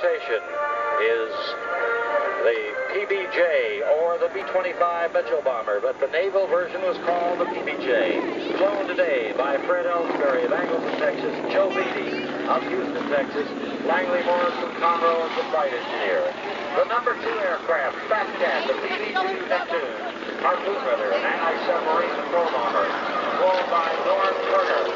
presentation is the PBJ or the B-25 Mitchell bomber, but the naval version was called the PBJ. Flown today by Fred Ellsbury of Angleton, Texas, Joe Beatty of Houston, Texas, Langley Morris from Conroe as the flight engineer. The number two aircraft, Fat Cat, the PB-2 Neptune, harpoon brother, an anti-submarine patrol bomber, flown by Norm Turner